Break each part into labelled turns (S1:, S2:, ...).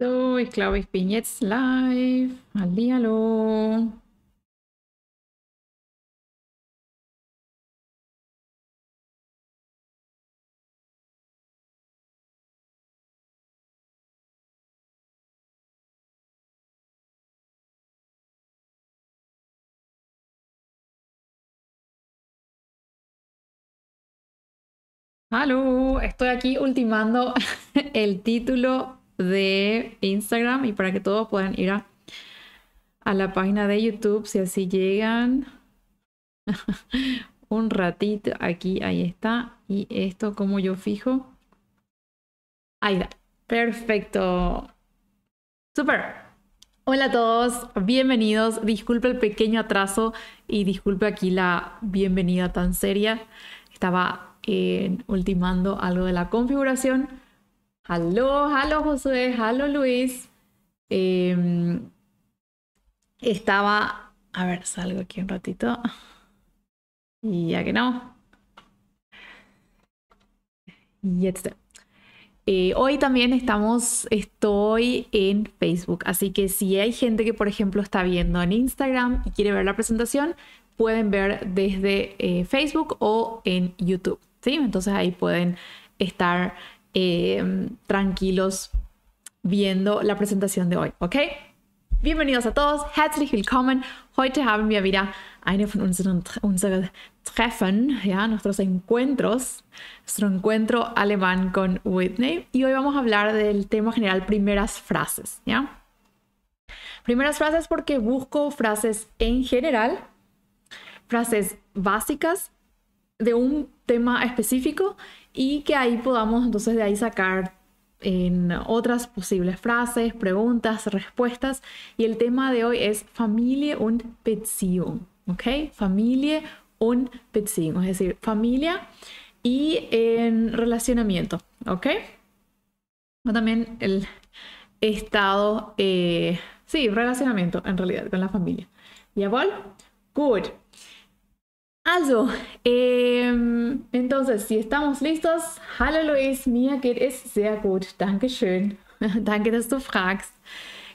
S1: So, ich glaube, ich bin jetzt live. Hallihallo. Hallo, estoy aquí ultimando el título de Instagram y para que todos puedan ir a, a la página de YouTube si así llegan un ratito aquí, ahí está. Y esto como yo fijo. Ahí. Perfecto. Super. Hola a todos, bienvenidos. Disculpe el pequeño atraso y disculpe aquí la bienvenida tan seria. Estaba ultimando algo de la configuración. Aló, aló Josué, aló Luis. Em, estaba, a ver, salgo aquí un ratito. Y ya que no. Y. Eh, hoy también estamos, estoy en Facebook, así que si hay gente que, por ejemplo, está viendo en Instagram y quiere ver la presentación, pueden ver desde eh, Facebook o en YouTube. ¿sí? Entonces ahí pueden estar eh, tranquilos viendo la presentación de hoy, ¿ok? Bienvenidos a todos, herzlich willkommen. Heute haben wir wieder eine von unseren unsere Treffen, ja, nuestros encuentros, nuestro encuentro alemán con Whitney. Y hoy vamos a hablar del tema general primeras frases, ¿ya? Primeras frases porque busco frases en general, frases básicas de un tema específico y que ahí podamos entonces de ahí sacar en otras posibles frases, preguntas, respuestas. Y el tema de hoy es Familie und Beziehung, ¿ok? Familie und Beziehung, es decir, familia y en relacionamiento, ¿ok? O también el estado, eh, sí, relacionamiento en realidad con la familia. ¿Jawohl? Good. Also, ähm, entonces, si estamos listos. Hallo Luis, mir geht es sehr gut. Dankeschön. Danke, dass du fragst.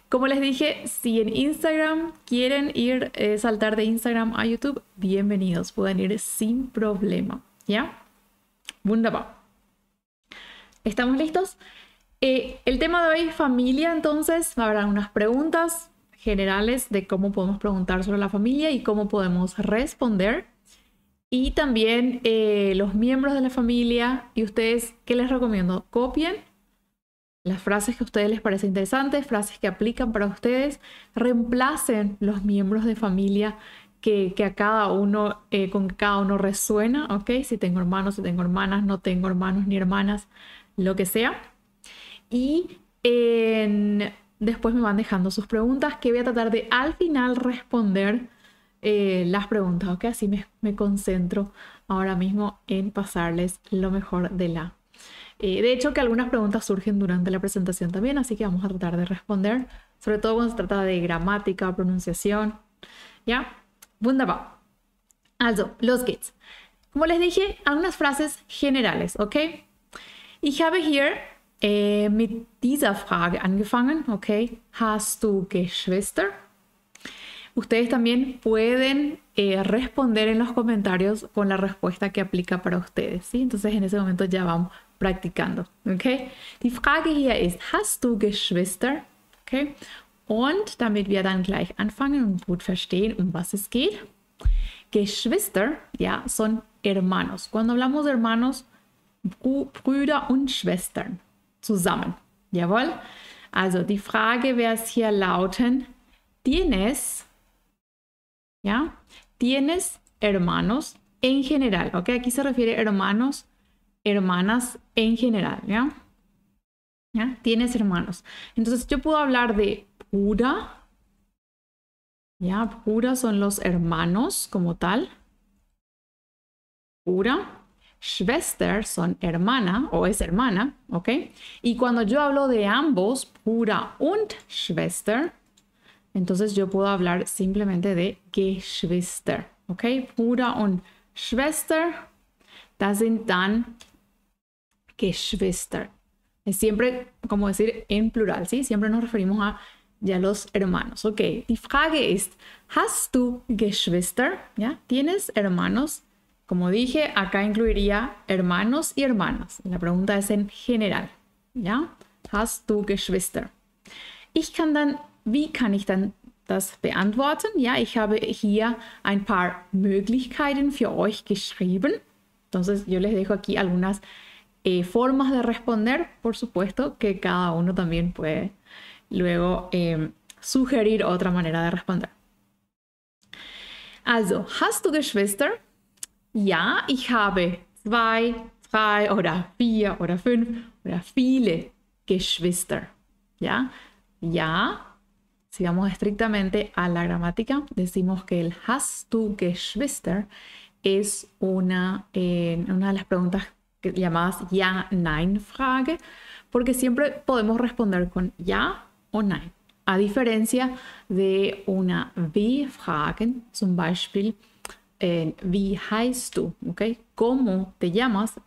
S1: Como les dije, si en Instagram quieren ir, eh, saltar de Instagram a YouTube, bienvenidos. Pueden ir sin problema. ¿Ya? Wunderbar. ¿Estamos listos? Eh, el tema de hoy, familia, entonces, habrá unas preguntas generales de cómo podemos preguntar sobre la familia y cómo podemos responder. Y también eh, los miembros de la familia. Y ustedes, ¿qué les recomiendo? Copien las frases que a ustedes les parecen interesantes, frases que aplican para ustedes. Reemplacen los miembros de familia que, a cada uno, eh, con cada uno resuena, ¿ok? Si tengo hermanos, si tengo hermanas, no tengo hermanos ni hermanas, lo que sea. Y después me van dejando sus preguntas que voy a tratar de al final responder eh, las preguntas, ¿ok? Así me, me, concentro ahora mismo en pasarles lo mejor de la... Eh, de hecho, que algunas preguntas surgen durante la presentación también, así que vamos a tratar de responder, sobre todo cuando se trata de gramática, pronunciación. ¿Ya? Wunderbar. Also, los geht's. Como les dije, algunas frases generales, ¿ok? Ich habe hier äh, mit dieser Frage angefangen, ¿ok? Hast du Geschwister? Ustedes también pueden eh, responder en los comentarios con la respuesta que aplica para ustedes, ¿sí? Entonces en ese momento ya vamos practicando, ¿ok? Die Frage hier ist, hast du Geschwister? ¿Ok? Und damit wir dann gleich anfangen und gut verstehen, um was es geht. Geschwister, ja, son hermanos. Cuando hablamos de hermanos, Brüder und Schwestern zusammen. Jawohl? Also die Frage wäre es hier lauten, ¿tienes ¿ya? Tienes hermanos en general, ¿ok? Aquí se refiere hermanos, hermanas en general, ¿ya? ¿Ya? Tienes hermanos. Entonces yo puedo hablar de pura, ¿ya? Pura son los hermanos como tal. Pura. Schwester son hermana o es hermana, ¿ok? Y cuando yo hablo de ambos, pura und Schwester, entonces yo puedo hablar simplemente de Geschwister. ¿Ok? Bruder und Schwester. Das sind dann Geschwister. Es siempre como decir en plural, ¿sí? Siempre nos referimos a ya los hermanos. Ok, die Frage ist, ¿hast du Geschwister? ¿Ya? ¿Tienes hermanos? Como dije, acá incluiría hermanos y hermanas. La pregunta es en general. ¿Ya? ¿Hast du Geschwister? Ich kann dann, wie kann ich dann das beantworten? Ja, ich habe hier ein paar Möglichkeiten für euch geschrieben. Entonces, yo les dejo aquí algunas eh, formas de responder, por supuesto, que cada uno también puede luego eh, sugerir otra manera de responder. Also, hast du Geschwister? Ja, ich habe zwei, drei oder vier oder fünf oder viele Geschwister. ¿Ya? Ya. Si vamos estrictamente a la gramática, decimos que el hast du Geschwister es una, eh, una de las preguntas llamadas Ja-Nein-Frage, porque siempre podemos responder con ja o nein. A diferencia de una Wie-Frage, zum Beispiel, wie heißt du? Okay? ¿Cómo te llamas?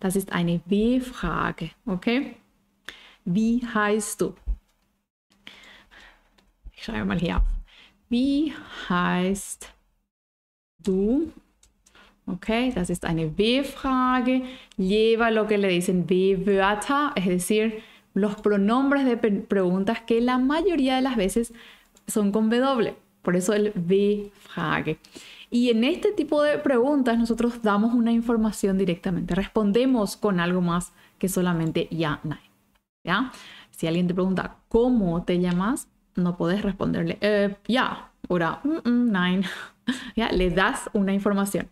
S1: Das ist eine Wie-Frage. Okay? Wie heißt du? Ich schreibe mal hier auf. Wie heißt du? Okay, das ist eine W-Frage. Lleva lo que le dicen W-Wörter, es decir, los pronombres de preguntas que la mayoría de las veces son con W. Por eso el W-Frage. Y en este tipo de preguntas nosotros damos una información directamente, respondemos con algo más que solamente ya, nein. ¿Ya? Si alguien te pregunta cómo te llamas, no puedes responderle eh, ya o mm, mm, nein. ¿Ya? Le das una información.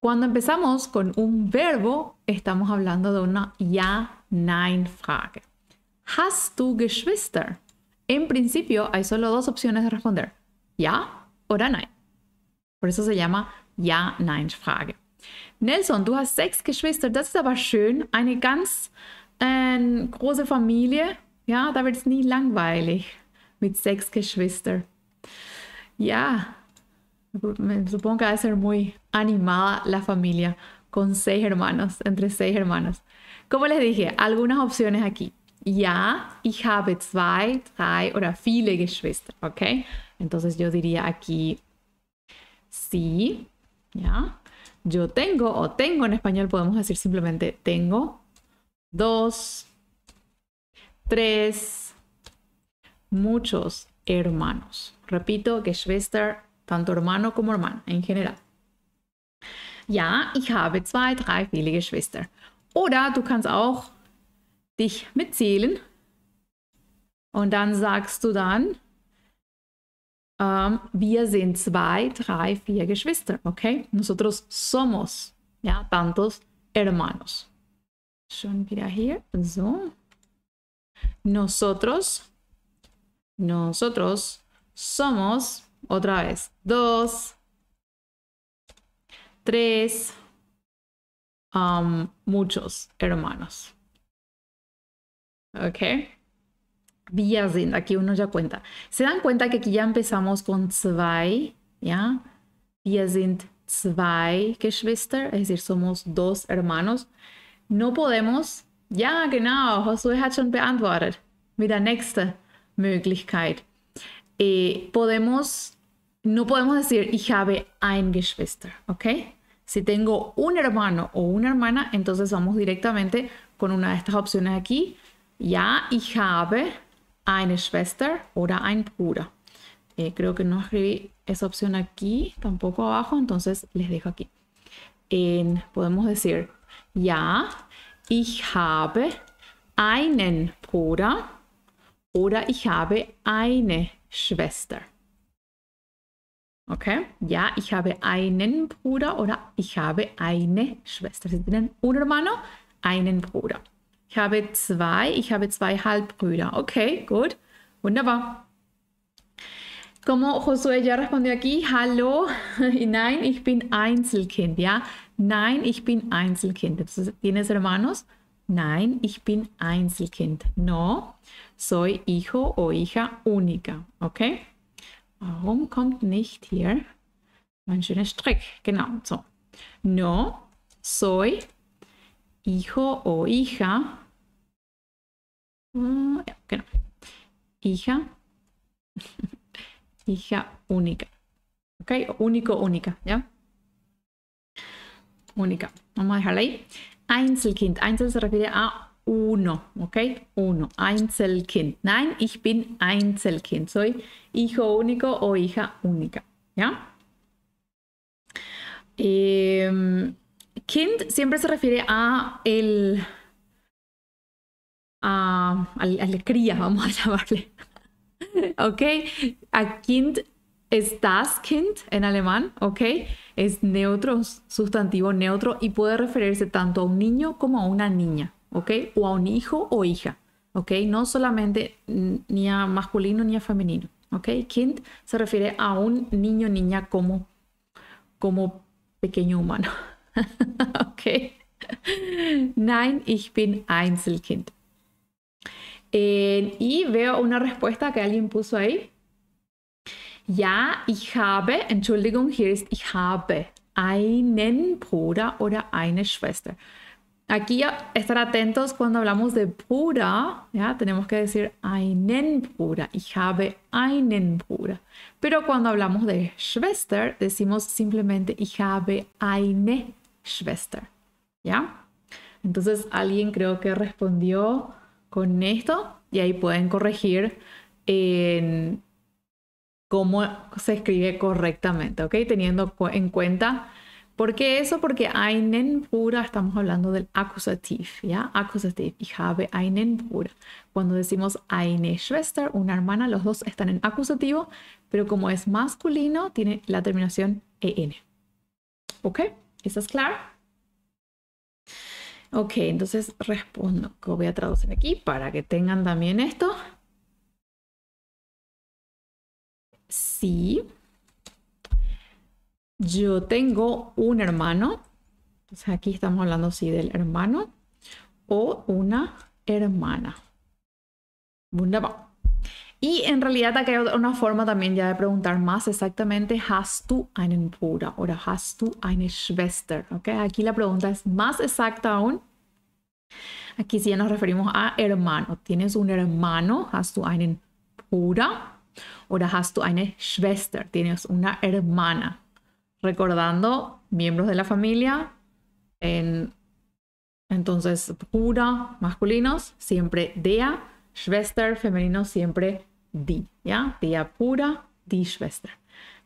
S1: Cuando empezamos con un verbo, estamos hablando de una Ja-Nein-Frage. ¿Hast du Geschwister? En principio hay solo dos opciones de responder, ja oder nein. Por eso se llama Ja-Nein-Frage. Nelson, du hast sechs Geschwister, das ist aber schön. Eine ganz äh, große Familie. Ja, da wird es nie langweilig mit sechs Geschwistern. Ja, me supongo que va a ser muy animada la familia con seis hermanos, entre seis hermanos. Como les dije, algunas opciones aquí. Ja, ich habe zwei, drei oder viele Geschwister, ¿ok? Entonces yo diría aquí sí, ¿ya? Yo tengo o tengo en español podemos decir simplemente tengo dos, tres, muchos hermanos. Repito, Geschwister tanto hermano como hermana en general. Ja, ich habe zwei, drei, viele Geschwister. Oder du kannst auch dich mitzählen und dann sagst du dann, ähm, wir sind zwei, drei, vier Geschwister, okay? Nosotros somos, ja, tantos hermanos. Schon wieder hier, so. Nosotros, nosotros somos Otra vez. Dos. Tres. Um, muchos hermanos. Ok. Sind. Aquí uno ya cuenta. Se dan cuenta que aquí ya empezamos con zwei. ¿Ya? Wir zwei Geschwister. Es decir, somos dos hermanos. No podemos. Ja, genau. Josué hat schon beantwortet. Mit der nächsten Möglichkeit. Eh, podemos, no podemos decir ich habe ein Geschwister, ¿ok? Si tengo un hermano o una hermana, entonces vamos directamente con una de estas opciones aquí. Ja, ich habe eine Schwester oder ein Bruder. Eh, creo que no escribí esa opción aquí, tampoco abajo, entonces les dejo aquí. podemos decir, ja, ich habe einen Bruder oder ich habe eine Schwester. Okay? Ja, ich habe einen Bruder oder ich habe eine Schwester. Sie tienen un hermano, einen Bruder. Ich habe zwei, ich habe zwei Halbbrüder. Okay, gut. Wunderbar. Como Josué ya respondió aquí, hallo, nein, ich bin Einzelkind, ja. Nein, ich bin Einzelkind. ¿Tienes hermanos? Nein, ich bin Einzelkind. No, soy hijo o hija única. Okay? Warum kommt nicht hier mein schöner Strick? Genau, so. No, soy hijo o hija Uh, ja, genau. Hija. Hija única. ¿Ok? Único, única, ¿ya? Única. Dejarla ahí. Einzelkind. Einzel se refiere a uno, ¿ok? Uno. Einzelkind. Nein, ich bin Einzelkind. Soy hijo único o hija única, ¿ya? Eh, kind siempre se refiere a el... a, a, la cría, vamos a llamarle. ¿Ok? A Kind es das Kind en alemán, ¿ok? Es neutro, sustantivo neutro y puede referirse tanto a un niño como a una niña, ¿ok? O a un hijo o hija, ¿ok? No solamente ni a masculino ni a femenino, ¿ok? Kind se refiere a un niño niña como, como pequeño humano, ¿ok? Nein, ich bin Einzelkind. Eh, y veo una respuesta que alguien puso ahí. Ja, ich habe, Entschuldigung, hier ist ich habe einen Bruder oder eine Schwester. Aquí estar atentos cuando hablamos de Bruder, ¿ya? Tenemos que decir einen Bruder. Ich habe einen Bruder. Pero cuando hablamos de Schwester, decimos simplemente ich habe eine Schwester, ¿ya? Entonces alguien creo que respondió con esto y ahí pueden corregir en cómo se escribe correctamente, ¿ok? Teniendo en cuenta, ¿por qué eso? Porque einen Bruder, estamos hablando del acusativo, ¿ya? Acusativo, ich habe einen Bruder. Cuando decimos eine Schwester, una hermana, los dos están en acusativo, pero como es masculino, tiene la terminación en. ¿Ok? ¿Eso es claro? Ok, entonces respondo, que voy a traducir aquí para que tengan también esto. Sí, yo tengo un hermano. Aquí estamos hablando sí del hermano o una hermana. Wunderbar. Y en realidad acá hay una forma también ya de preguntar más exactamente, ¿hast du einen Bruder? O ¿hast du eine Schwester? ¿Okay? Aquí la pregunta es más exacta aún. Aquí sí ya nos referimos a hermano. ¿Tienes un hermano? ¿Hast du einen Bruder? O ¿hast du eine Schwester? ¿Tienes una hermana? Recordando, miembros de la familia, en, entonces Bruder masculinos, siempre der, Schwester femenino, siempre die, ja, der Bruder, die Schwester.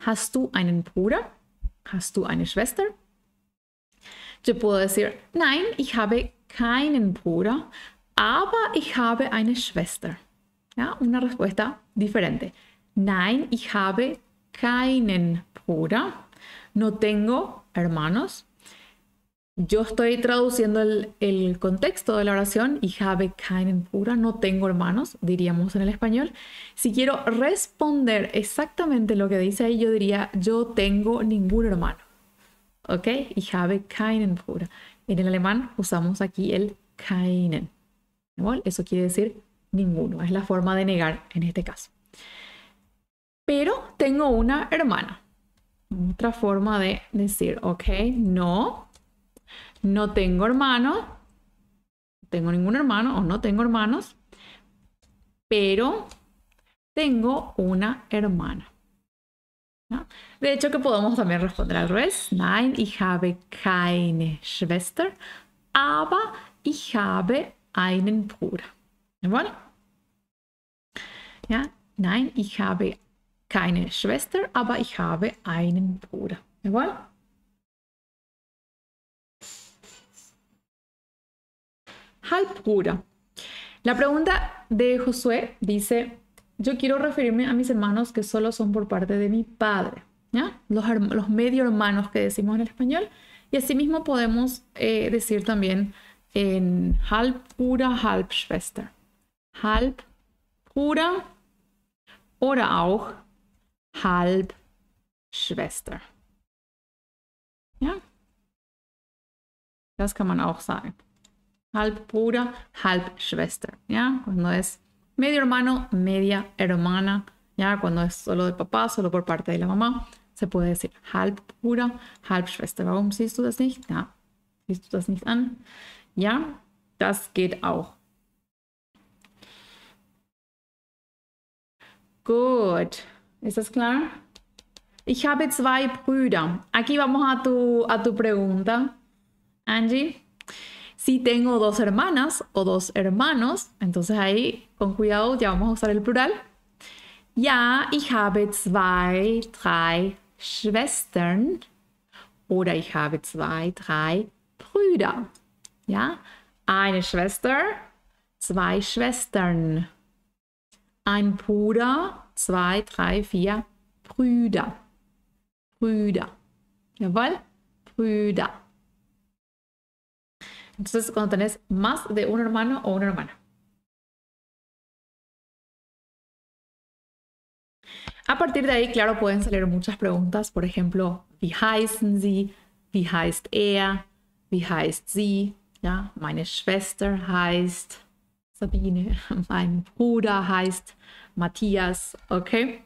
S1: Hast du einen Bruder? Hast du eine Schwester? Yo puedo decir, nein, ich habe keinen Bruder, aber ich habe eine Schwester. Una respuesta diferente. Nein, ich habe keinen Bruder. No tengo hermanos. Yo estoy traduciendo el, el, contexto de la oración. Ich habe keinen Bruder. No tengo hermanos, diríamos en el español. Si quiero responder exactamente lo que dice ahí, yo diría, yo tengo ningún hermano. ¿Ok? Ich habe keinen Bruder. En el alemán usamos aquí el keinen. Eso quiere decir ninguno. Es la forma de negar en este caso. Pero tengo una hermana. Otra forma de decir, ok, no, no tengo hermano, no tengo ningún hermano o no tengo hermanos, pero tengo una hermana. De hecho, que podemos también responder al revés. Nein, ich habe keine Schwester, aber ich habe einen Bruder. Jawohl? Ja, nein, ich habe keine Schwester, aber ich habe einen Bruder. Jawohl? Halbbruder. La pregunta de Josué dice, yo quiero referirme a mis hermanos que solo son por parte de mi padre. Los, medio hermanos que decimos en español. Y asimismo podemos eh, decir también en Halbbruder, Halbschwester. Halbbruder oder auch Halbschwester. Ja? Das kann man auch sagen. Halbbruder, Halbschwester. Ja? Cuando es medio hermano, media hermana. Ya cuando es solo de papá, solo por parte de la mamá, se puede decir Halbbruder, Halbschwester. Warum siehst du das nicht? Ja, siehst du das nicht an? Ja, das geht auch. Gut. ¿Ist das klar? Ich habe zwei Brüder. Aquí vamos a tu, a tu pregunta, Angie. Si tengo dos hermanas o dos hermanos, entonces ahí con cuidado ya vamos a usar el plural. Ja, ich habe zwei, drei Schwestern. Oder ich habe zwei, drei Brüder. Ja, eine Schwester, zwei Schwestern. Ein Bruder, zwei, drei, vier Brüder. Brüder. Jawohl, Brüder. Entonces, cuando tenés más de un hermano o una hermana. A partir de ahí, claro, pueden salir muchas preguntas. Por ejemplo, wie heißen Sie? Wie heißt er? Wie heißt sie? Ja, meine Schwester heißt Sabine. Mein Bruder heißt Matías. Ok.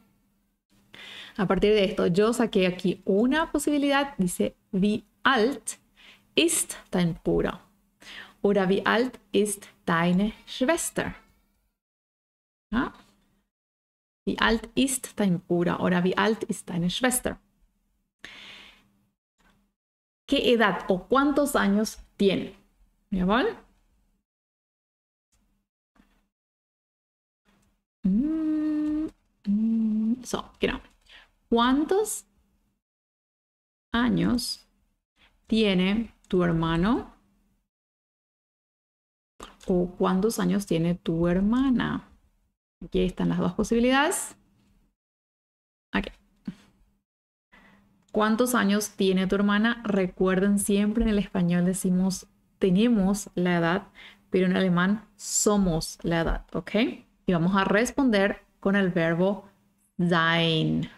S1: A partir de esto, yo saqué aquí una posibilidad. Dice, wie alt ist dein Bruder? Oder wie alt ist deine Schwester? Ja? Wie alt ist dein Bruder? Oder wie alt ist deine Schwester? ¿Qué edad o cuántos años tiene? ¿Jawohl? Mm, mm, so, genau. ¿Cuántos años tiene tu hermano? ¿O cuántos años tiene tu hermana? Aquí están las dos posibilidades. ¿Cuántos años tiene tu hermana? Recuerden siempre en el español decimos tenemos la edad, pero en alemán somos la edad, ¿ok? Y vamos a responder con el verbo sein,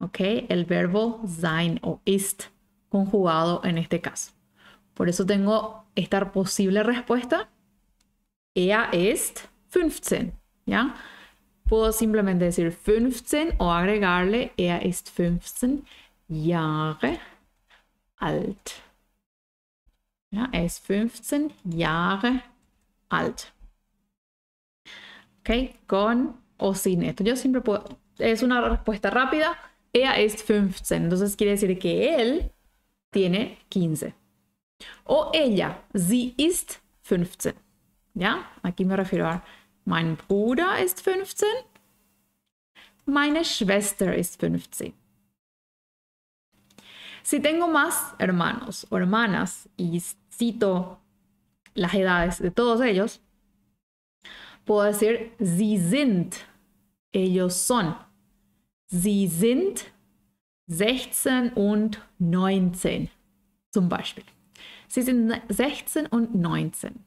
S1: ¿ok? El verbo sein o ist conjugado en este caso. Por eso tengo esta posible respuesta. Er ist 15, ¿ya? Puedo simplemente decir 15 o agregarle er ist 15 Jahre alt. Ja, er ist 15 Jahre alt. ¿Ok? Con o sin esto. Yo siempre puedo... Es una respuesta rápida. Er ist 15. Entonces quiere decir que él tiene 15. O ella. Sie ist 15. ¿Ya? Aquí me refiero a mein Bruder ist 15. Meine Schwester ist 15. Si tengo más hermanos o hermanas y cito las edades de todos ellos, puedo decir sie sind. Ellos son. Sie sind 16 und 19 zum Beispiel. Sie sind 16 und 19.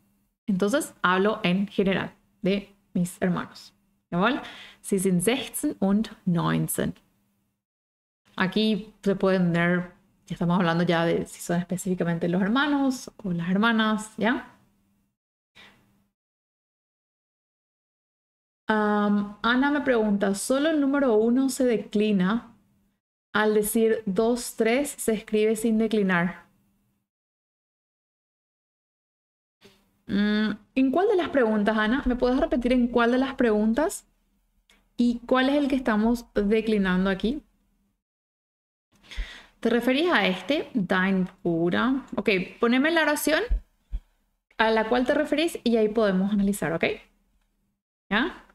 S1: Entonces hablo en general de mis hermanos. ¿Jawohl? Sie sind 16 und 19. Aquí se pueden ver estamos hablando ya de si son específicamente los hermanos o las hermanas, ¿ya? Ana me pregunta, ¿solo el número uno se declina? Al decir 2, 3 se escribe sin declinar. Mm, ¿En cuál de las preguntas, Ana? ¿Me puedes repetir en cuál de las preguntas? ¿Y cuál es el que estamos declinando aquí? ¿Te referís a este? Dein Bruder. Ok, poneme la oración a la cual te referís y ahí podemos analizar, ¿ok? ¿Ya?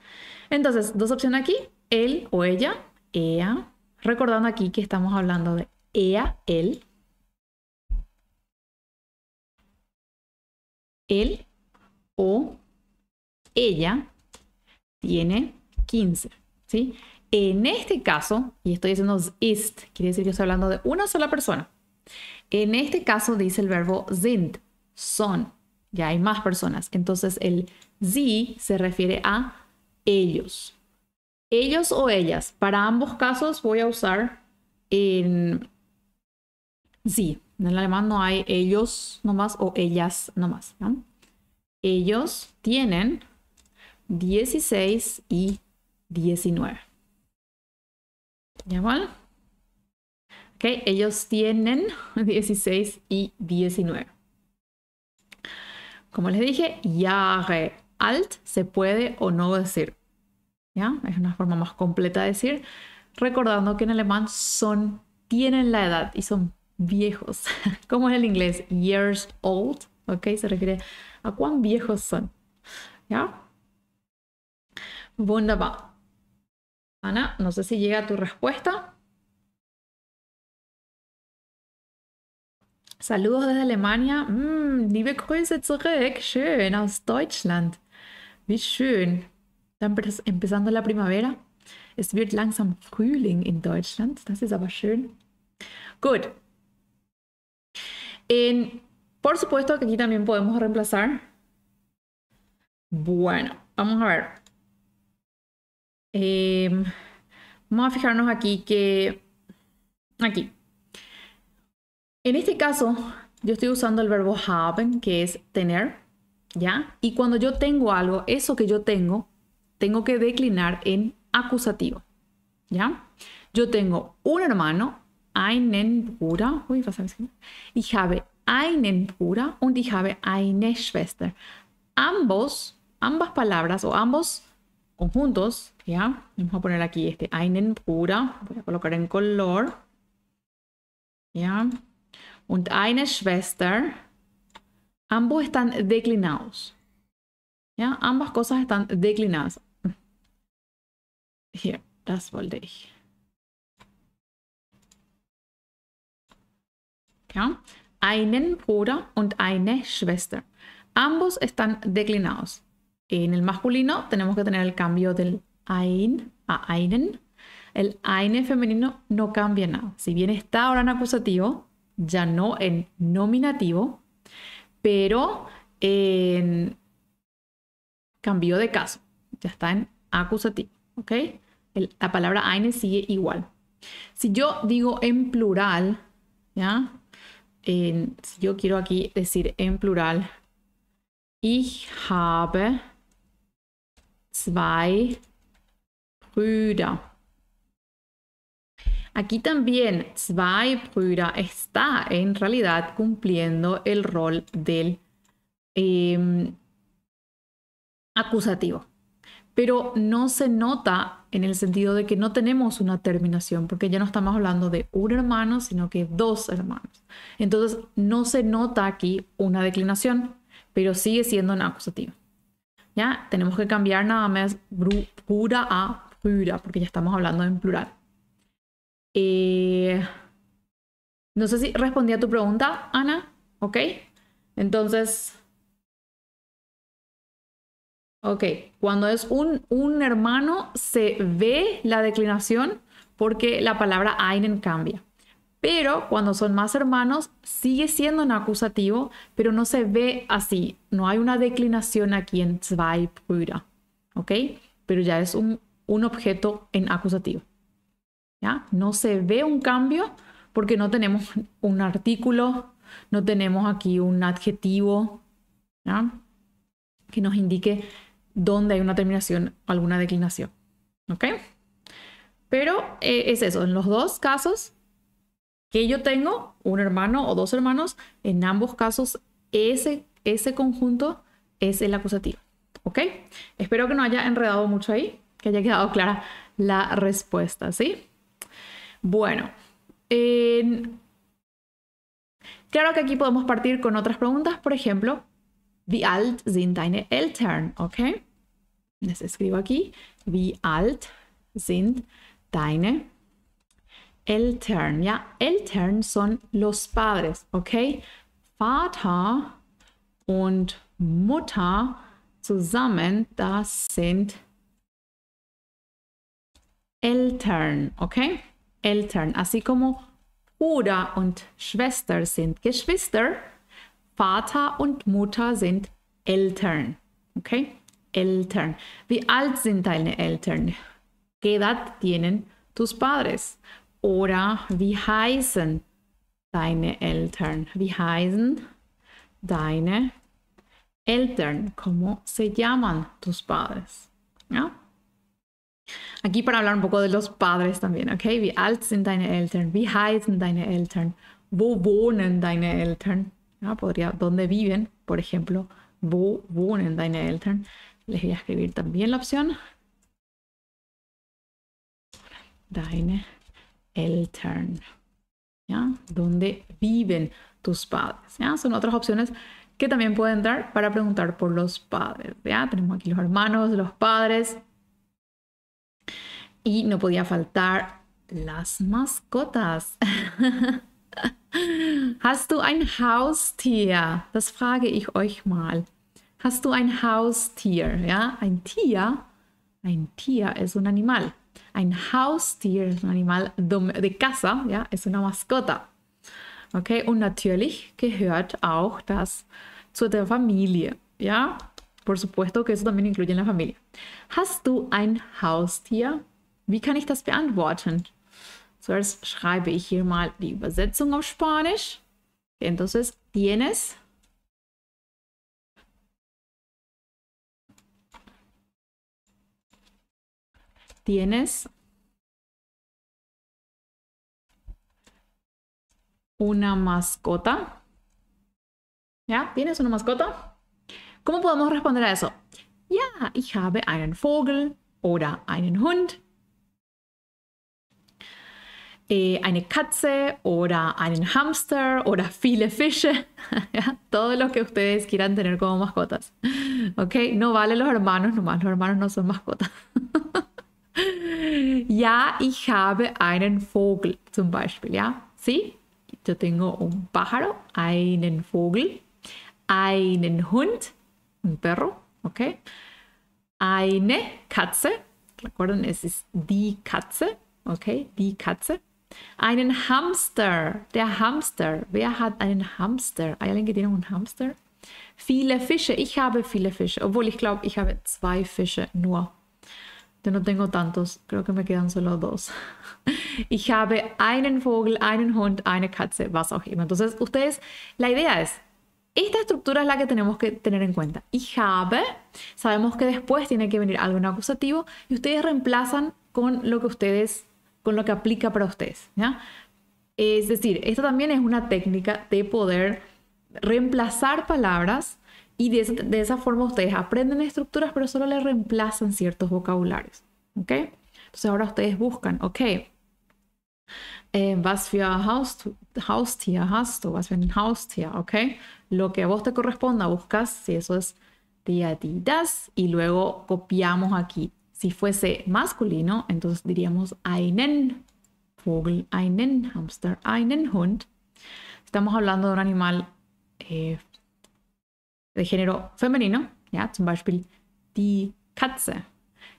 S1: Entonces, dos opciones aquí, él o ella, ella. Recordando aquí que estamos hablando de ella, él. Él o ella tiene 15, ¿sí? En este caso, y estoy diciendo ist, quiere decir que estoy hablando de una sola persona. En este caso dice el verbo sind, son. Ya hay más personas. Entonces el sie se refiere a ellos. Ellos o ellas. Para ambos casos voy a usar en sie. En el alemán no hay ellos nomás o ellas nomás. Ellos tienen 16 y 19. ¿Ya mal? Ok, ellos tienen 16 y 19. Como les dije, Jahre alt se puede o no decir. ¿Ya? Es una forma más completa de decir, recordando que en alemán son, tienen la edad y son viejos, como en el inglés, years old, ¿ok? Se refiere a cuán viejos son, ¿ya? Wunderbar. Ana, no sé si llega tu respuesta. Saludos desde Alemania. Mm, liebe Grüße zurück. Schön, aus Deutschland. Wie schön. Dann empezando la primavera. Es wird langsam Frühling in Deutschland. Das ist aber schön. Gut. En, por supuesto que aquí también podemos reemplazar. Bueno, vamos a ver. Eh, vamos a fijarnos aquí que... Aquí. En este caso, yo estoy usando el verbo haben, que es tener, ¿ya? Y cuando yo tengo algo, eso que yo tengo, tengo que declinar en acusativo, ¿ya? Yo tengo un hermano, einen Bruder, uy, was habe ich habe einen Bruder und ich habe eine Schwester. Ambos, ambas palabras o ambos conjuntos, ¿ya? Vamos a poner aquí este einen Bruder, voy a colocar en color, ¿ya? und eine Schwester, ambos están declinados. ¿Ya? Ambas cosas están declinadas. Hier, das wollte ich. ¿Ya? Einen Bruder und eine Schwester. Ambos están declinados. En el masculino tenemos que tener el cambio del ein a einen. El eine femenino no cambia nada. Si bien está ahora en acusativo, ya no en nominativo, pero en cambio de caso, ya está en acusativo, ¿ok? la palabra eine sigue igual. Si yo digo en plural, ¿ya? si yo quiero aquí decir en plural, ich habe zwei Brüder. Aquí también zwei Brüder está en realidad cumpliendo el rol del em, acusativo. Pero no se nota en el sentido de que no tenemos una terminación, porque ya no estamos hablando de un hermano, sino que dos hermanos. Entonces no se nota aquí una declinación, pero sigue siendo un acusativo. ¿Ya? Tenemos que cambiar nada más Bruder a Brüder, porque ya estamos hablando en plural. Eh, no sé si respondí a tu pregunta, Ana. ¿Ok? Entonces, ok, cuando es un, un hermano se ve la declinación porque la palabra einen cambia. Pero cuando son más hermanos, sigue siendo un acusativo, pero no se ve así. No hay una declinación aquí en zwei Brüder. ¿Ok? Pero ya es un, un objeto en acusativo. No se ve un cambio porque no tenemos un artículo, no tenemos aquí un adjetivo, Que nos indique dónde hay una terminación alguna declinación, ¿ok? Pero eh, es eso, en los dos casos que yo tengo, un hermano o dos hermanos, en ambos casos ese, ese conjunto es el acusativo, ¿ok? Espero que no haya enredado mucho ahí, que haya quedado clara la respuesta, ¿sí? Bueno, claro que aquí podemos partir con otras preguntas. Por ejemplo, wie alt sind deine Eltern? ¿Ok? Les escribo aquí. Wie alt sind deine Eltern? Ja, Eltern son los padres. ¿Ok? Vater und Mutter zusammen, das sind Eltern. ¿Ok? Eltern, así como Bruder und Schwester sind Geschwister, Vater und Mutter sind Eltern. Okay? Eltern. Wie alt sind deine Eltern? ¿Qué edad tienen tus padres? Oder wie heißen deine Eltern? Wie heißen deine Eltern? ¿Cómo se llaman tus padres? ¿Ja? Aquí para hablar un poco de los padres también, ¿ok? Wie alt sind deine Eltern? Wie heißen deine Eltern? Wo wohnen deine Eltern? ¿Ah? Podría, ¿dónde viven? Por ejemplo, wo wohnen deine Eltern? Les voy a escribir también la opción. deine Eltern? ¿Ya? ¿Dónde viven tus padres? ¿Ya? Son otras opciones que también pueden dar para preguntar por los padres. ¿ya? Tenemos aquí los hermanos, los padres. Y no podía faltar las mascotas. Hast du ein Haustier? Das frage ich euch mal. Hast du ein Haustier? Ja, ein Tier. Ein Tier ist ein Animal. Ein Haustier ist ein Animal de casa, ja, ist una mascota. Okay, und natürlich gehört auch das zu der Familie, ja. Por supuesto que eso también incluye en la familia. Hast du ein Haustier? Wie kann ich das beantworten? Zuerst schreibe ich hier mal die Übersetzung auf Spanisch. Entonces, tienes. Tienes una mascota. ¿Ya? ¿Tienes una mascota? ¿Cómo podemos responder a eso? Ja, ich habe einen Vogel oder einen Hund eh, eine Katze oder einen Hamster oder viele Fische, ¿ya? todo lo que ustedes quieran tener como mascotas. ¿Ok? No vale los hermanos nomás, los hermanos no son mascotas. ja, ich habe einen Vogel zum Beispiel, ¿ya? ¿Sí? Yo tengo un pájaro, einen Vogel, einen Hund, un perro, ¿ok? Eine Katze, recuerden, es ist die Katze, ¿ok? Die Katze. Einen Hamster. Der Hamster. Wer hat einen Hamster? ¿Hay alguien que tiene un Hamster? Viele Fische. Ich habe viele Fische. Obwohl ich glaube, ich habe zwei Fische nur. Yo no tengo tantos. Creo que me quedan solo dos. Ich habe einen Vogel, einen Hund, eine Katze, was auch immer. Entonces, ustedes, la idea es, esta estructura es la que tenemos que tener en cuenta. Ich habe, sabemos que después tiene que venir algo en acusativo y ustedes reemplazan con lo que ustedes con lo que aplica para ustedes. ¿ya? Es decir, esto también es una técnica de poder reemplazar palabras y de, esa forma ustedes aprenden estructuras, pero solo le reemplazan ciertos vocabularios. ¿Ok? Entonces ahora ustedes buscan, ok, eh, was für Haustier hast du, was für ein Haustier, ¿ok? Lo que a vos te corresponda, buscas si eso es de Adidas y luego copiamos aquí si fuese masculino, entonces diríamos einen Vogel, einen Hamster, einen Hund. Estamos hablando de un animal eh, de género femenino, ¿ya? Zum Beispiel die Katze,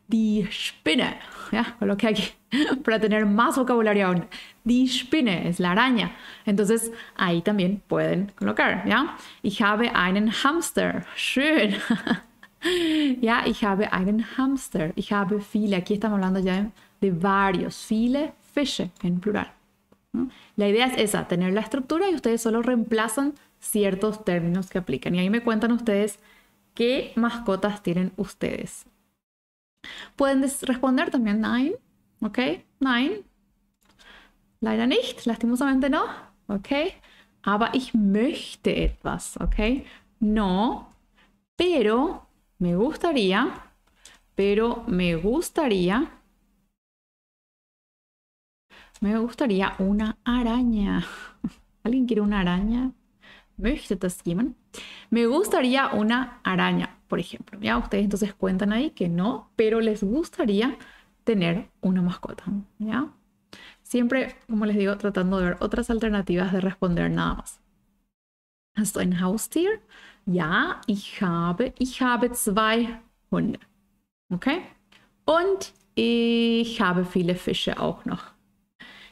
S1: die Spinne, ¿ya? Coloqué aquí para tener más vocabulario aún. Die Spinne es la araña. Entonces ahí también pueden colocar, ¿ya? Ich habe einen Hamster. Schön. Ja, ich habe einen Hamster. Ich habe viele. Aquí estamos hablando ya de varios. Viele Fische en plural. La idea es esa, tener la estructura y ustedes solo reemplazan ciertos términos que aplican. Y ahí me cuentan ustedes qué mascotas tienen ustedes. Pueden responder también nein, ¿ok? Nein. Leider nicht, lastimosamente no, ¿ok? Aber ich möchte etwas, ¿ok? No, pero me gustaría, pero me gustaría, me gustaría una araña. ¿Alguien quiere una araña? Me gustaría una araña, por ejemplo. Ya ustedes entonces cuentan ahí que no, pero les gustaría tener una mascota. ¿Ya? Siempre, como les digo, tratando de ver otras alternativas de responder nada más. Hast du ein Haustier? Ja, ich habe, ich habe zwei Hunde. Okay? Und ich habe viele Fische auch noch.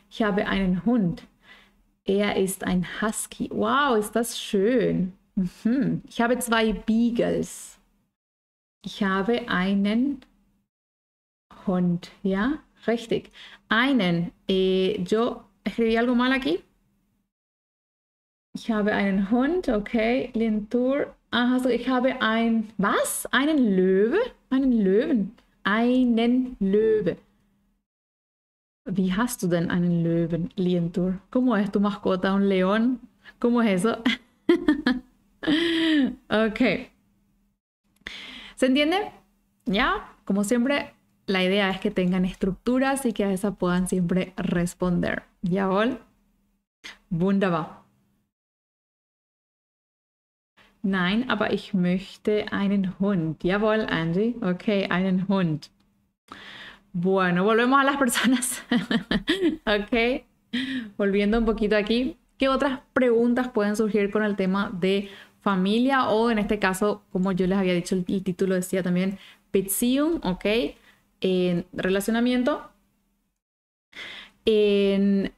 S1: Ich habe einen Hund. Er ist ein Husky. Wow, ist das schön. Mhm. Ich habe zwei Beagles. Ich habe einen Hund. Ja, richtig. Einen. Eh, yo escribí algo mal aquí. Ich habe einen Hund, okay. Lintur. Ah, also ich habe ein, was? Einen Löwe? Einen Löwen. Einen Löwe. Wie hast du denn einen Löwen, Lientur? ¿Cómo es tu mascota? ¿Un león? ¿Cómo es eso? ok. ¿Se entiende? Ya, como siempre, la idea es que tengan estructuras y que a esa puedan siempre responder. Jawohl? Wunderbar. Nein, aber ich möchte einen Hund. Jawohl, Angie. Okay, einen Hund. Bueno, volvemos a las personas. ok. Volviendo un poquito aquí. ¿Qué otras preguntas pueden surgir con el tema de familia o en este caso, como yo les había dicho, el, título decía también Beziehung, ok? En relacionamiento. En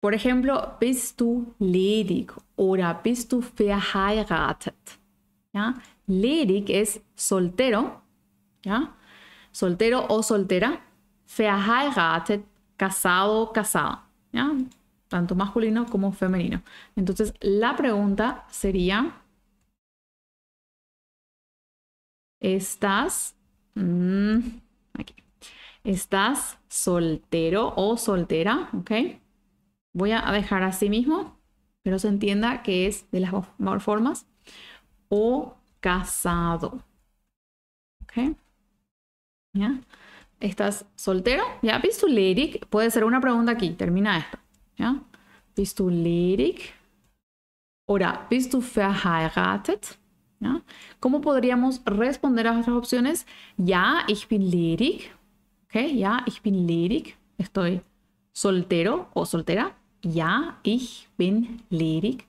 S1: por ejemplo, bist du ledig oder bist du verheiratet? ¿Ya? Ledig es soltero, ¿ya? Soltero o soltera. Verheiratet, casado, casada, ¿ya? Tanto masculino como femenino. Entonces, la pregunta sería, ¿estás... Mm, aquí. ¿Estás soltero o soltera? ¿Ok? Voy a dejar así mismo, pero se entienda que es de las formas. O casado. ¿Ok? ¿Ya? ¿Estás soltero? ¿Ya? ¿Bist du ledig? Puede ser una pregunta aquí. Termina esto. ¿Ya? ¿Bist du ledig? Oder bist du verheiratet? ¿Ya? ¿Cómo podríamos responder a nuestras opciones? Ja, ich bin ledig. ¿Ok? Ja, ich bin ledig. Estoy soltero o soltera. Ja, ich bin ledig.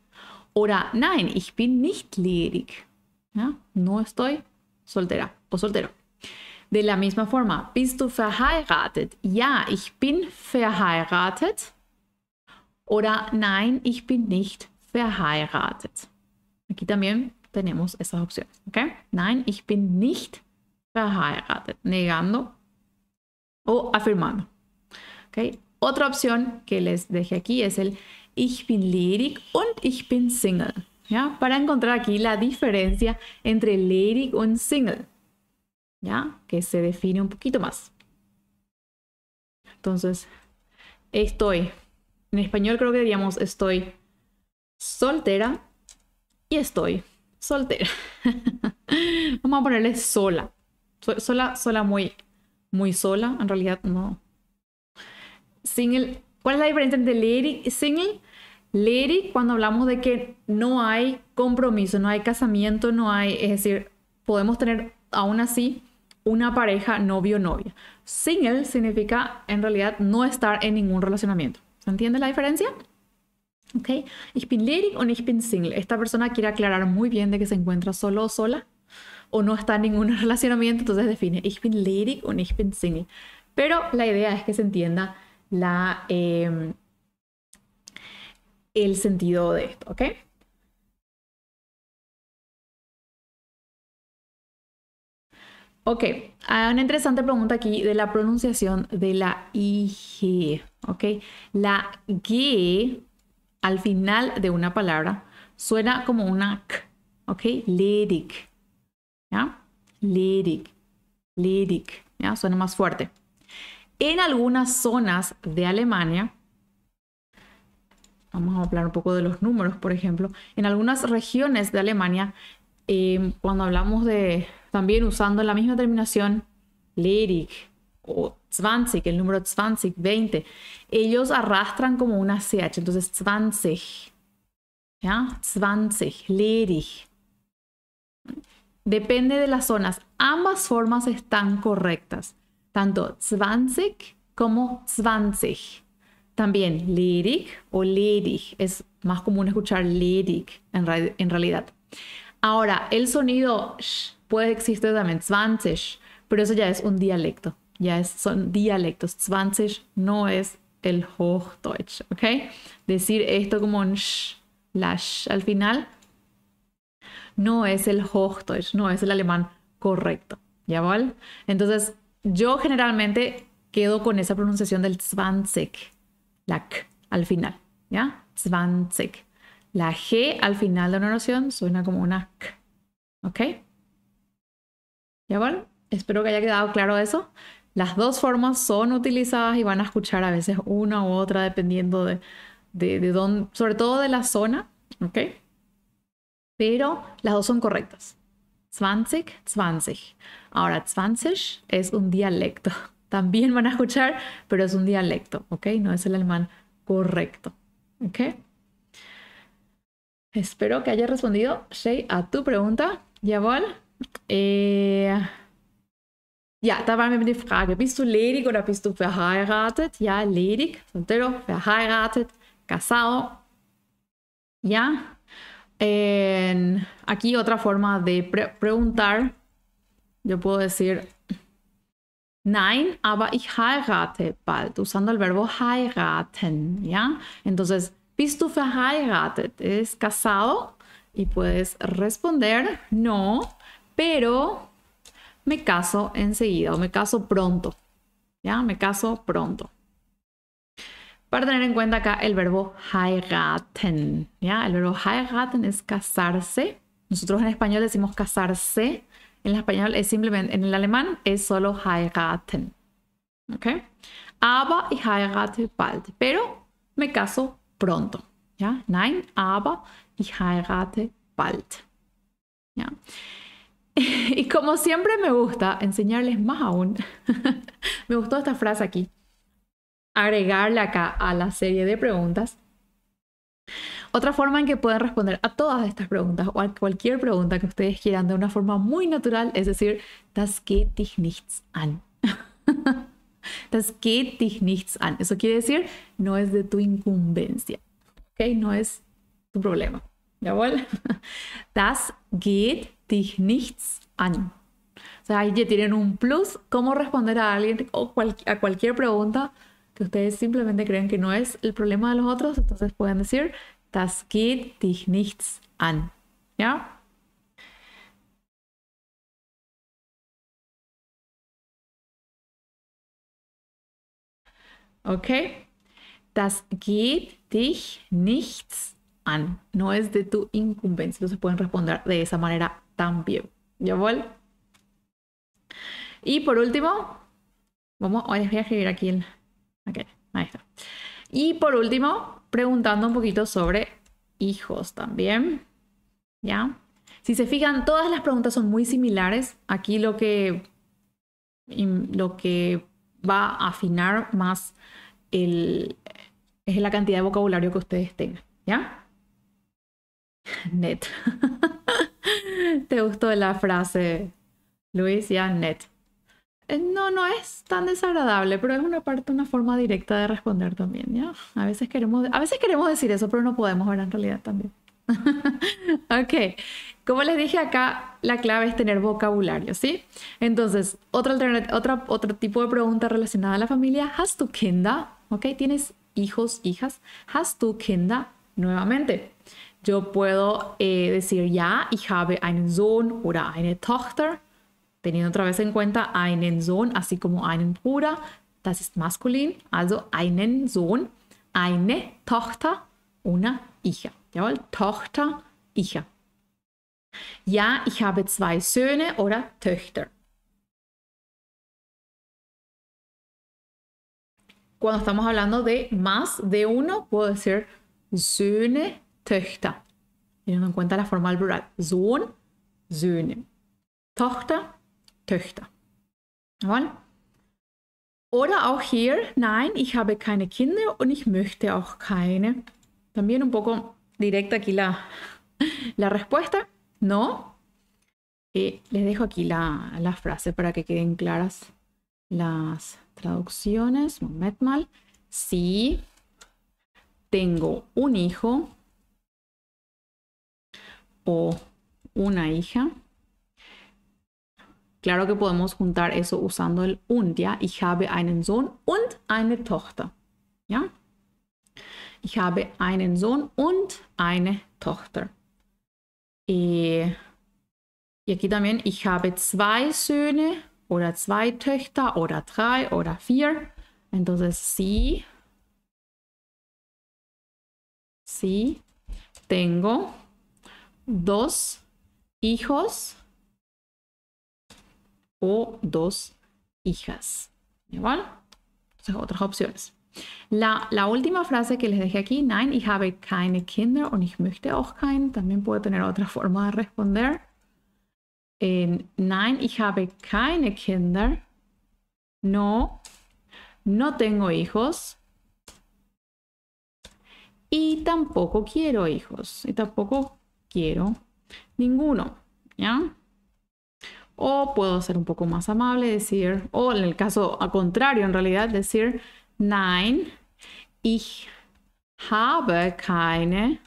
S1: Oder nein, ich bin nicht ledig. ¿Ya? No estoy soltera o soltero. De la misma forma, bist du verheiratet? Ja, ich bin verheiratet. Oder nein, ich bin nicht verheiratet. Aquí también tenemos esas opciones. ¿okay? Nein, ich bin nicht verheiratet. Negando o afirmando. ¿okay? Otra opción que les dejé aquí es el Ich bin ledig und ich bin Single. ¿ya? Para encontrar aquí la diferencia entre ledig und Single. ¿ya? Que se define un poquito más. Entonces, estoy. En español creo que diríamos estoy soltera y estoy soltera. Vamos a ponerle sola. Sola, sola muy, muy sola. En realidad no, single. ¿Cuál es la diferencia entre lady y single? Lady, cuando hablamos de que no hay compromiso, no hay casamiento, no hay, es decir, podemos tener aún así una pareja novio-novia. Single significa en realidad no estar en ningún relacionamiento. ¿Se entiende la diferencia? Ok, ich bin ledig und ich bin single. Esta persona quiere aclarar muy bien de que se encuentra solo o sola o no está en ningún relacionamiento, entonces define ich bin ledig und ich bin single. Pero la idea es que se entienda la, em, el sentido de esto, ¿ok? Ok, hay una interesante pregunta aquí de la pronunciación de la IG, ¿ok? La G al final de una palabra suena como una K, ¿ok? Ledig, ¿ya? Ledig, ledig, ¿ya? Suena más fuerte. En algunas zonas de Alemania, vamos a hablar un poco de los números, por ejemplo, en algunas regiones de Alemania, em, cuando hablamos de, también usando la misma terminación, ledig o 20, el número 20, 20, ellos arrastran como una CH, entonces 20, ¿ya? 20, ledig. Depende de las zonas, ambas formas están correctas tanto 20 como 20. También ledig o ledig. Es más común escuchar ledig en, realidad. Ahora, el sonido sh puede existir también 20, pero eso ya es un dialecto. Ya es, son dialectos. 20 no es el Hochdeutsch, ¿ok? Decir esto como un sh, la sh al final, no es el Hochdeutsch, no es el alemán correcto. ¿Ya vale? Entonces, yo generalmente quedo con esa pronunciación del 20, la K al final, ¿ya? 20. La G al final de una oración suena como una K, ¿ok? ¿Ya bueno? Espero que haya quedado claro eso. Las dos formas son utilizadas y van a escuchar a veces una u otra dependiendo de, de, de dónde, sobre todo de la zona, ¿ok? Pero las dos son correctas, 20, 20. Ahora, 20 es un dialecto. También van a escuchar, pero es un dialecto, ¿ok? No es el alemán correcto, ¿ok? Espero que haya respondido, Shay, a tu pregunta. Jawohl. Eh, ja, da war mir die Frage, bist du ledig oder bist du verheiratet? Ja, ledig, soltero, verheiratet, casado. Ja. En, aquí otra forma de pre preguntar, yo puedo decir, nein, aber ich heirate bald, usando el verbo heiraten, ¿ya? Entonces, bist du verheiratet? ¿Es casado? Y puedes responder, no, pero me caso enseguida o me caso pronto. ¿Ya? Me caso pronto. Para tener en cuenta acá el verbo heiraten. El verbo heiraten es casarse. Nosotros en español decimos casarse. En español es simplemente, en el alemán es solo heiraten. ¿Ok? Aber ich heirate bald. Pero me caso pronto. ¿Ya? Nein, aber ich heirate bald. ¿Ya? Y como siempre me gusta enseñarles más aún, me gustó esta frase aquí, agregarle acá a la serie de preguntas. Otra forma en que pueden responder a todas estas preguntas o a cualquier pregunta que ustedes quieran de una forma muy natural es decir, das geht dich nichts an. das geht dich nichts an. Eso quiere decir, no es de tu incumbencia. ¿Ok? No es tu problema. Jawohl. Das geht dich nichts an. O sea, ahí ya tienen un plus, cómo responder a alguien o a cualquier pregunta que ustedes simplemente creen que no es el problema de los otros, entonces pueden decir, das geht dich nichts an. ¿Ya? Ok. Das geht dich nichts an. No es de tu incumbencia. Entonces pueden responder de esa manera también. ¿Ya vol? Y por último, vamos, voy a escribir aquí el... Ok, ahí está. Y por último, preguntando un poquito sobre hijos también. ¿Ya? Si se fijan, todas las preguntas son muy similares. Aquí lo que, lo que va a afinar más el, es la cantidad de vocabulario que ustedes tengan. ¿Ya? Net. ¿Te gustó la frase, Luis? Ya, net. Eh, no, no es tan desagradable, pero es una parte, una forma directa de responder también, ¿ya? A veces queremos, a veces queremos decir eso, pero no podemos ver en realidad también. ok, como les dije acá, la clave es tener vocabulario, ¿sí? Entonces, otra, otra otro tipo de pregunta relacionada a la familia, ¿hast du Kinder? ¿Ok? ¿Tienes hijos, hijas? ¿Hast du Kinder? Nuevamente, yo puedo eh, decir ja, ich habe einen Sohn oder eine Tochter, teniendo otra vez en cuenta einen Sohn, así como einen Bruder, das ist maskulin, also einen Sohn, eine Tochter, una hija. Jawohl, Tochter, hija. Ja, ich habe zwei Söhne oder Töchter. Cuando estamos hablando de más de uno, puedo decir Söhne, Töchter. Teniendo en cuenta la forma del plural. Sohn, Söhne. Tochter, Töchter. Jawohl. Oder auch hier, nein, ich habe keine Kinder und ich möchte auch keine. También un poco directa aquí la, la respuesta. No. Eh, les dejo aquí la, la, frase para que queden claras las traducciones. Moment mal. Sí, tengo un hijo o una hija. Claro que podemos juntar eso usando el und, ¿ya? Ich habe einen Sohn und eine Tochter, ¿ya? Ich habe einen Sohn und eine Tochter. Y, aquí también, ich habe zwei Söhne oder zwei Töchter oder drei oder vier. Entonces, sí, sí, tengo dos hijos o dos hijas. Igual, otras opciones. La, la, última frase que les dejé aquí, nein, ich habe keine Kinder und ich möchte auch keinen, también puede tener otra forma de responder. nein, ich habe keine Kinder. No, no tengo hijos. Y tampoco quiero hijos. Y tampoco quiero ninguno. ¿Ya? O puedo ser un poco más amable, decir, o en el caso a contrario, en realidad, decir, nein, ich habe keine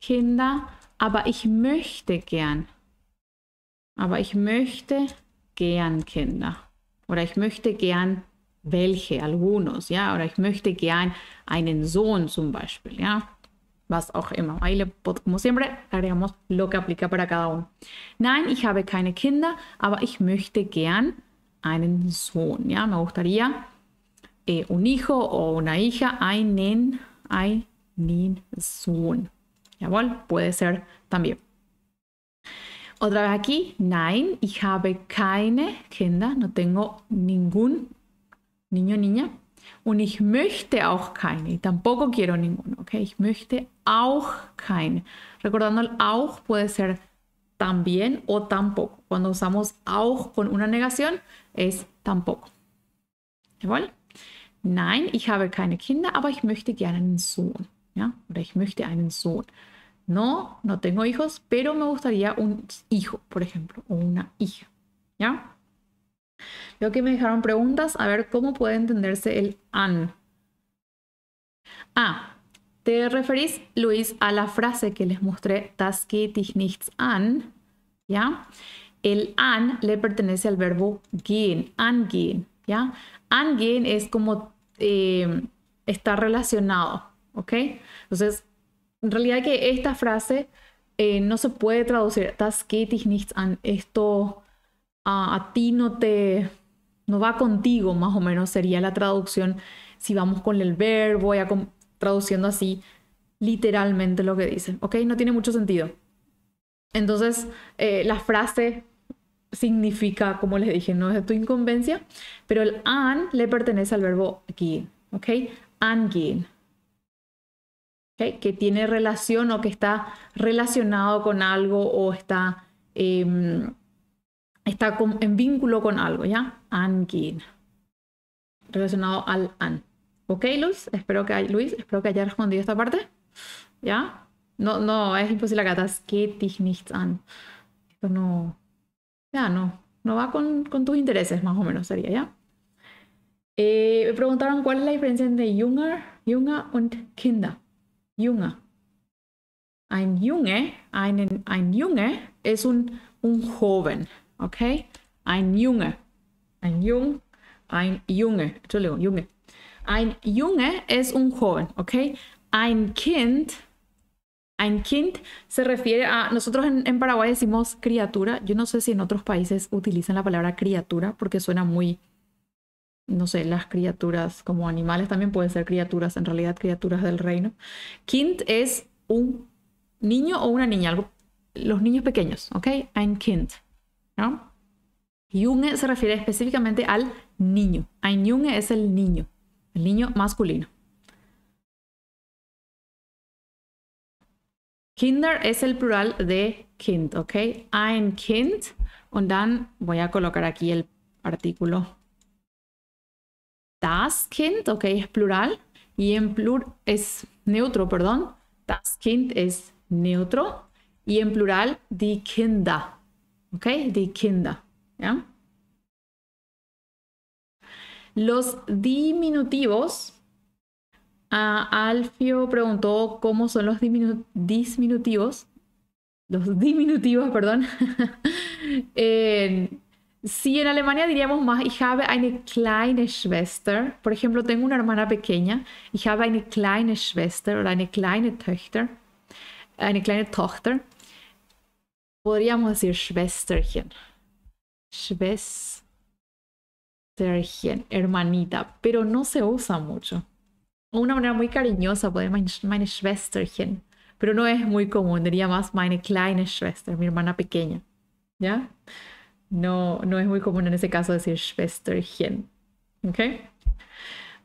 S1: Kinder, aber ich möchte gern. Aber ich möchte gern Kinder. Oder ich möchte gern welche, algunos, ja. Oder ich möchte gern einen Sohn zum Beispiel, ja. Was auch immer. Ahí, le, como siempre, agregamos lo que aplica para cada uno. Nein, ich habe keine Kinder, aber ich möchte gern einen Sohn, ja. Me gustaría eh, un hijo o una hija, einen, einen Sohn. Jawohl, puede ser también. Otra vez aquí, nein, ich habe keine Kinder, no tengo ningún niño, niña. Und ich möchte auch keine, tampoco quiero ninguno, ¿ok? Ich möchte auch keine. Recordando el auch puede ser también o tampoco. Cuando usamos auch con una negación es tampoco. ¿Jawohl? Nein, ich habe keine Kinder, aber ich möchte gerne einen Sohn. ¿ya? Oder ich möchte einen Sohn. No, no tengo hijos, pero me gustaría un hijo, por ejemplo, o una hija. ¿Ya? Veo que me dejaron preguntas. A ver cómo puede entenderse el an. Ah, ¿te referís, Luis, a la frase que les mostré, das geht dich nichts an? ¿Ya? El an le pertenece al verbo gehen, angehen. ¿Ya? Angehen es como eh, relacionado. ¿Ok? Entonces, en realidad que esta frase eh, no se puede traducir, das geht dich nichts an, esto a ti no te, no va contigo, más o menos sería la traducción si vamos con el verbo, ya traduciendo así literalmente lo que dicen, ¿ok? No tiene mucho sentido. Entonces, eh, la frase significa, como les dije, no es de tu incumbencia, pero el an le pertenece al verbo gehen, ¿ok? Angehen que tiene relación o que está relacionado con algo o está, em, está en vínculo con algo, ¿ya? Angehen. Relacionado al an. ¿Ok, Luis? Espero que, Luis, espero que haya respondido esta parte. ¿Ya? No, no, es imposible acá. Das geht dich nichts an. Esto no... Ya, no. No va con, con tus intereses, más o menos sería, ¿ya? Eh, me preguntaron cuál es la diferencia entre Junger, Junge und Kinder. Junge. Ein Junge, einen, ein Junge es un, un joven, ¿ok? Ein Junge. Ein Jung, ein Junge. Entschuldigung, Junge. Ein Junge es un joven, ¿ok? Ein Kind, ein Kind se refiere a, nosotros en, en, Paraguay decimos criatura, yo no sé si en otros países utilizan la palabra criatura porque suena muy, no sé, las criaturas como animales también pueden ser criaturas, en realidad criaturas del reino. Kind es un niño o una niña, algo, los niños pequeños, ¿ok? Ein Kind, ¿no? Junge se refiere específicamente al niño. Ein Junge es el niño, el niño masculino. Kinder es el plural de Kind, ¿ok? Ein Kind. Und dann voy a colocar aquí el artículo das Kind, ok, es plural, y en plural es neutro, perdón. Das Kind es neutro y en plural die Kinder, ok, die Kinder, ¿ya? Los diminutivos. Alfio preguntó cómo son los diminutivos. Los diminutivos, perdón. Si en Alemania diríamos más, ich habe eine kleine Schwester. Por ejemplo, tengo una hermana pequeña. Ich habe eine kleine Schwester oder eine kleine Töchter. Eine kleine Tochter. Podríamos decir Schwesterchen. Schwesterchen, hermanita. Pero no se usa mucho. Una manera muy cariñosa, poder meine Schwesterchen. Pero no es muy común. Diría más meine kleine Schwester, mi hermana pequeña. ¿Ya? No, no es muy común en ese caso decir Schwesterchen. ¿Ok?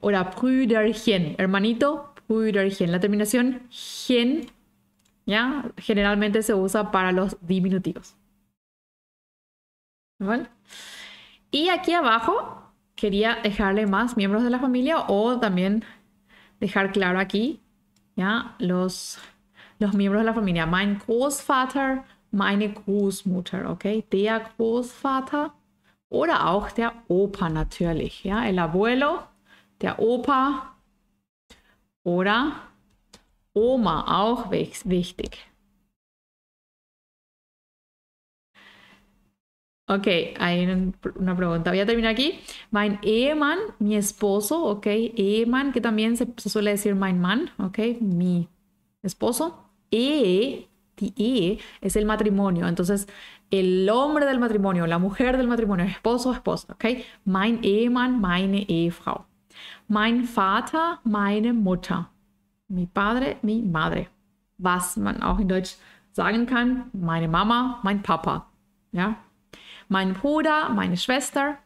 S1: Ahora, Brüderchen, hermanito, Brüderchen. La terminación gen, ¿ya? Generalmente se usa para los diminutivos. ¿Vale? Y aquí abajo quería dejarle más miembros de la familia o también dejar claro aquí, ¿ya? Los, los miembros de la familia. Mein Großvater, meine Großmutter, ¿ok? Der Großvater oder auch der Opa natürlich, ¿ya? El abuelo, der Opa oder Oma, auch wichtig. Ok, hay una pregunta. Voy a terminar aquí. Mein Ehemann, mi esposo, ok. Ehemann, que también se, suele decir mein Mann, ok. Mi esposo. E, die E, es el matrimonio. Entonces, el hombre del matrimonio, la mujer del matrimonio, esposo, esposa, ok. Mein Ehemann, meine Ehefrau. Mein Vater, meine Mutter. Mi padre, mi madre. Was man auch in Deutsch sagen kann, meine Mama, mein Papa. Ja, mein Bruder, meine Schwester,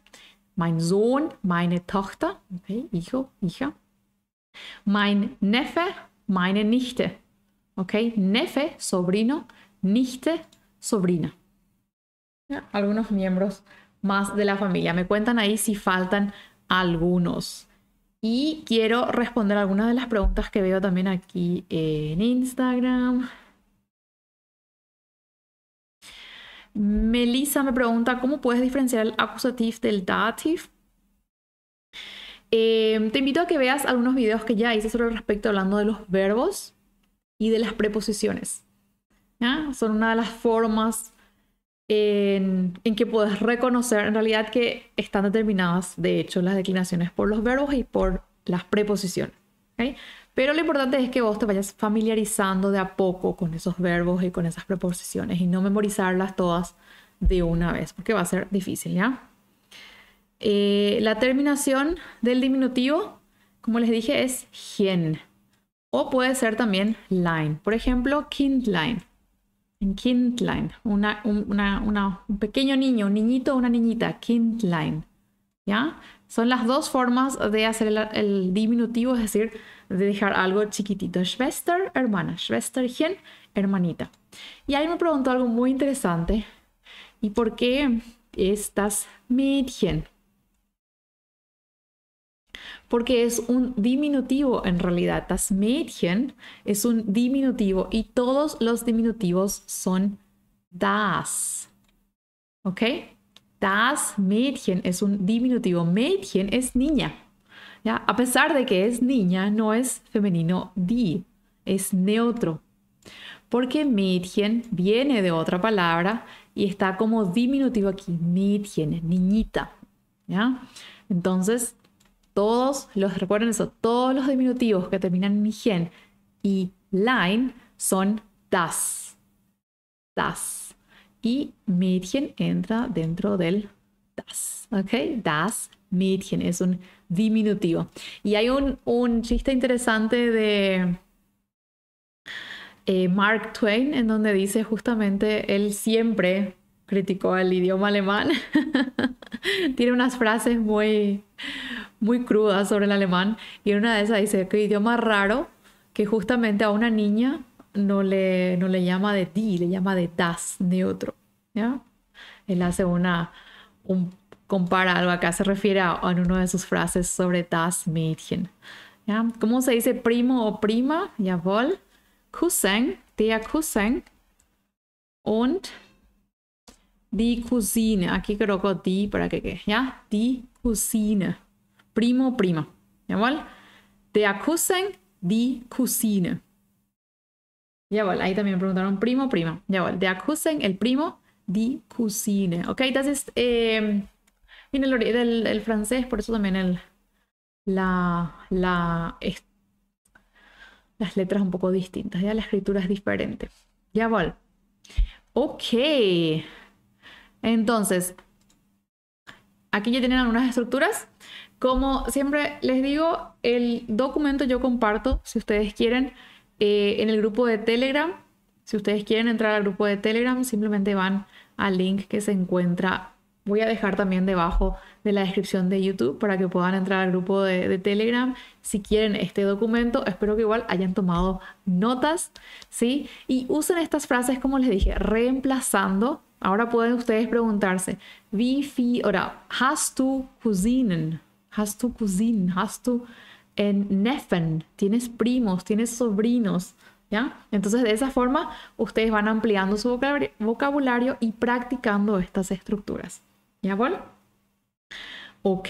S1: mein Sohn, meine Tochter, okay, hijo, hija, mein Neffe, meine Nichte, okay, Neffe, sobrino, Nichte, sobrina. Ya, algunos miembros más de la familia. Me cuentan ahí si faltan algunos. Y quiero responder algunas de las preguntas que veo también aquí en Instagram. Melissa me pregunta, ¿cómo puedes diferenciar el acusativo del dativo? Em, te invito a que veas algunos videos que ya hice sobre el respecto hablando de los verbos y de las preposiciones. Son una de las formas en, que puedes reconocer en realidad que están determinadas, de hecho, las declinaciones por los verbos y por las preposiciones. Pero lo importante es que vos te vayas familiarizando de a poco con esos verbos y con esas preposiciones y no memorizarlas todas de una vez, porque va a ser difícil, ¿ya? Eh, la terminación del diminutivo, como les dije, es hien. O puede ser también line. Por ejemplo, kindlein. En kindlein. Una, un pequeño niño, un niñito o una niñita. Kindlein. ¿Ya? Son las dos formas de hacer el diminutivo, es decir, de dejar algo chiquitito. Schwester, hermana. Schwesterchen, hermanita. Y ahí me preguntó algo muy interesante. ¿Y por qué estas Mädchen? Porque es un diminutivo en realidad. Das Mädchen es un diminutivo y todos los diminutivos son das. ¿Ok? Das Mädchen es un diminutivo. Mädchen es niña. A pesar de que es niña, no es femenino di, es neutro. Porque Mädchen viene de otra palabra y está como diminutivo aquí, Mädchen, niñita. ¿Ya? Entonces, todos los, recuerden eso, todos los diminutivos que terminan en gen y line son das. Das. Y Mädchen entra dentro del das. ¿Ok? Das Mädchen es un diminutivo. Y hay un, chiste interesante de eh, Mark Twain en donde dice justamente, él siempre criticó el idioma alemán. Tiene unas frases muy, muy crudas sobre el alemán y en una de esas dice que idioma raro que justamente a una niña no le, no le llama de ti, le llama de das, neutro. ¿ya? Él hace una, un compara algo acá, se refiere a, a una de sus frases sobre das Mädchen. ¿Ya? ¿Cómo se dice primo o prima? Jawohl. Cousin, der Cousin. Und die Cousine. Aquí coloco die para que quede. ¿Ya? Die Cousine. Primo prima. Jawohl. Der Cousin, die Cousine. Jawohl. Ahí también preguntaron primo prima. Jawohl. Der Cousin, el primo, die Cousine. Ok, entonces... Eh, Viene el, del, francés, por eso también el, la, la, las letras un poco distintas, ya la escritura es diferente. Ya vol. Ok. Entonces, aquí ya tienen algunas estructuras. Como siempre les digo, el documento yo comparto, si ustedes quieren, eh, en el grupo de Telegram. Si ustedes quieren entrar al grupo de Telegram, simplemente van al link que se encuentra Voy a dejar también debajo de la descripción de YouTube para que puedan entrar al grupo de, Telegram si quieren este documento. Espero que igual hayan tomado notas, ¿sí? Y usen estas frases, como les dije, reemplazando Ahora pueden ustedes preguntarse, wie viel, oder hast du Cousinen? Hast du Cousinen? En Neffen? ¿Tienes primos? ¿Tienes sobrinos? ¿Ya? Entonces de esa forma ustedes van ampliando su vocabulario y practicando estas estructuras. ¿Ya bueno? Ok.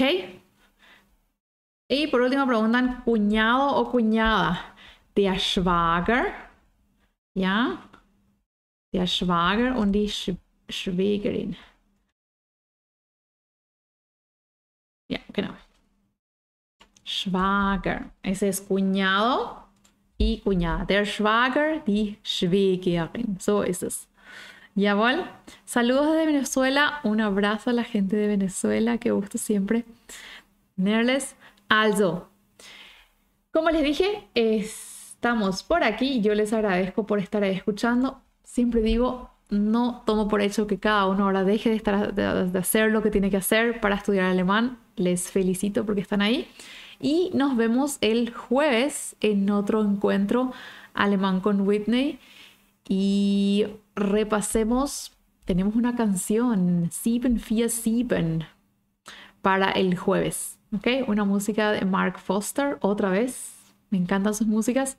S1: Y por último preguntan cuñado o cuñada. Der Schwager. ¿Ya? Der Schwager und die Sch Schwägerin. Ja, genau. Schwager. Ese es cuñado y cuñada. Der Schwager, die Schwägerin. So ist es. Jawohl. Saludos desde Venezuela. Un abrazo a la gente de Venezuela. Qué gusto siempre tenerles. Also, como les dije, estamos por aquí. Yo les agradezco por estar escuchando. Siempre digo, no tomo por hecho que cada uno ahora deje de, estar, de, hacer lo que tiene que hacer para estudiar alemán. Les felicito porque están ahí. Y nos vemos el jueves en otro encuentro alemán con Whitney. Y repasemos, tenemos una canción, 747, para el jueves. ¿Ok? Una música de Mark Foster, otra vez. Me encantan sus músicas.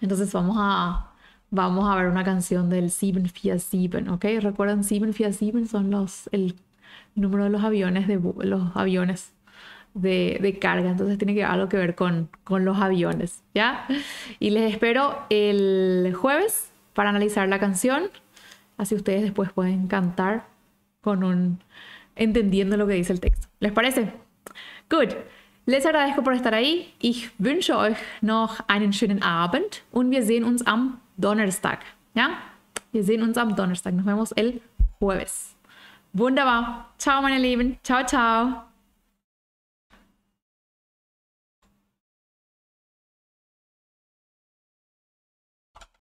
S1: Entonces vamos a vamos a ver una canción del 747, ¿ok? Recuerdan 747 son los, el número de los aviones de los aviones de, de, carga, entonces tiene que algo que ver con, con los aviones, ¿ya? Y les espero el jueves para analizar la canción, así ustedes después pueden cantar con un entendiendo lo que dice el texto. ¿Les parece? Good. Les agradezco por estar ahí. Ich wünsche euch noch einen schönen Abend und wir sehen uns am Donnerstag. Ja? Wir sehen uns am Donnerstag. Nos vemos el jueves. Wunderbar. Ciao, meine Lieben. Ciao, ciao.